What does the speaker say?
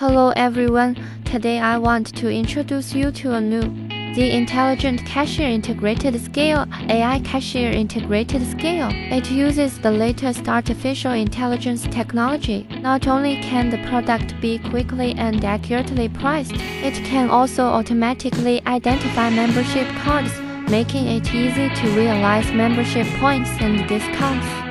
Hello everyone, today I want to introduce you to a new the Intelligent Cashier Integrated Scale AI Cashier Integrated Scale. It uses the latest artificial intelligence technology. Not only can the product be quickly and accurately priced, it can also automatically identify membership cards, making it easy to realize membership points and discounts.